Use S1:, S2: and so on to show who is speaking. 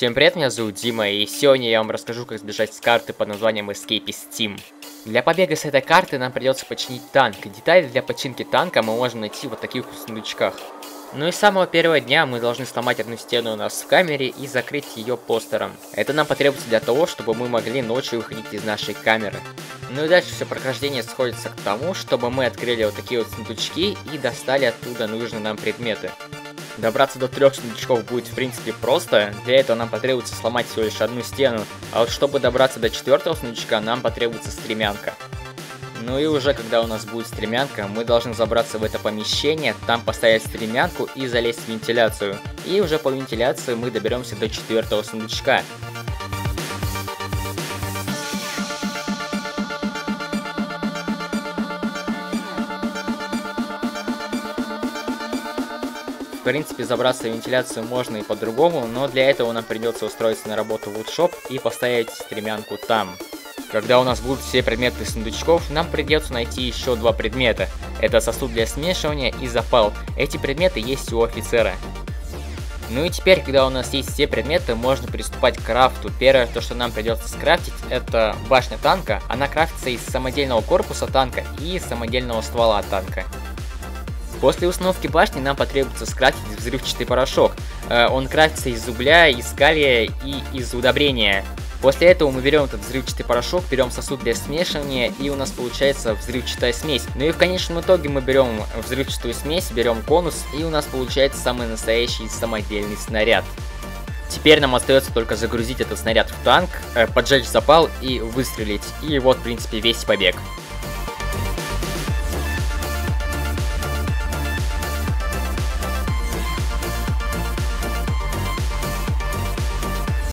S1: Всем привет, меня зовут Дима, и сегодня я вам расскажу, как сбежать с карты под названием Escape Steam. Для побега с этой карты нам придется починить танк. Детали для починки танка мы можем найти вот таких вот сундучках. Ну и с самого первого дня мы должны сломать одну стену у нас в камере и закрыть ее постером. Это нам потребуется для того, чтобы мы могли ночью выходить из нашей камеры. Ну и дальше все прохождение сходится к тому, чтобы мы открыли вот такие вот сундучки и достали оттуда нужные нам предметы. Добраться до трех сундучков будет в принципе просто, для этого нам потребуется сломать всего лишь одну стену, а вот чтобы добраться до четвертого сундучка, нам потребуется стремянка. Ну и уже когда у нас будет стремянка, мы должны забраться в это помещение, там поставить стремянку и залезть в вентиляцию. И уже по вентиляции мы доберемся до четвертого сундучка. В принципе, забраться в вентиляцию можно и по-другому, но для этого нам придется устроиться на работу в Woodshop и поставить стремянку там. Когда у нас будут все предметы сундучков, нам придется найти еще два предмета. Это сосуд для смешивания и запал. Эти предметы есть у офицера. Ну и теперь, когда у нас есть все предметы, можно приступать к крафту. Первое, то, что нам придется скрафтить, это башня танка. Она крафтится из самодельного корпуса танка и самодельного ствола танка. После установки башни нам потребуется скрафтить взрывчатый порошок. Э, он крафтится из угля, из калия и из удобрения. После этого мы берем этот взрывчатый порошок, берем сосуд для смешивания, и у нас получается взрывчатая смесь. Ну и в конечном итоге мы берем взрывчатую смесь, берем конус, и у нас получается самый настоящий самодельный снаряд. Теперь нам остается только загрузить этот снаряд в танк, э, поджечь запал и выстрелить. И вот, в принципе, весь побег.